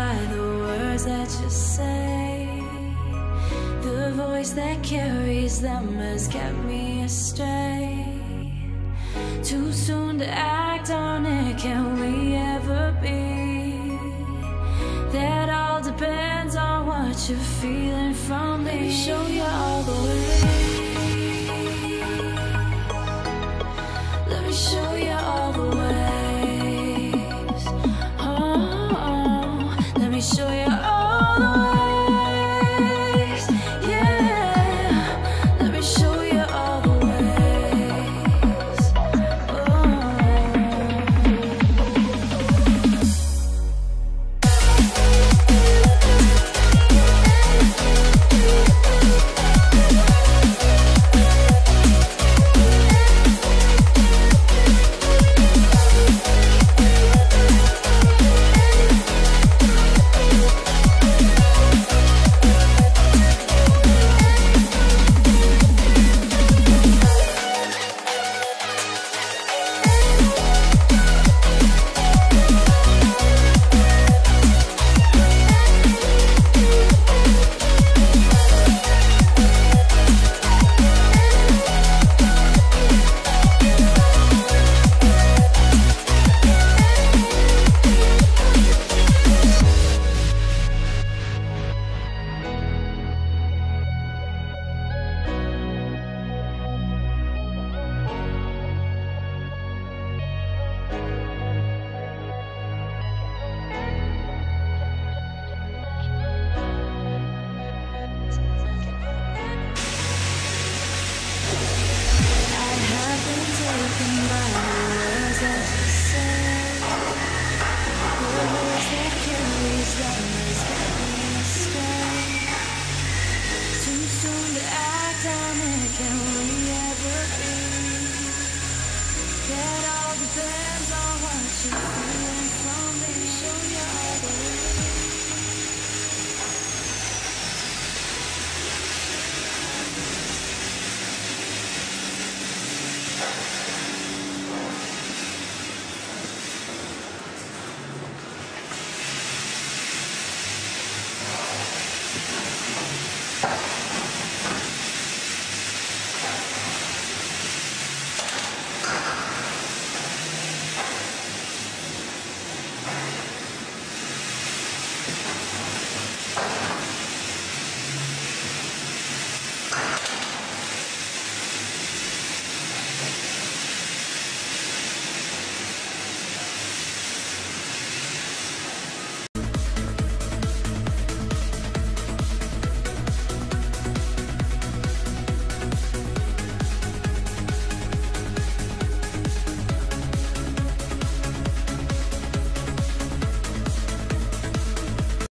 by the words that you say. The voice that carries them has kept me astray. Too soon to act on it, can we ever be? That all depends on what you're feeling.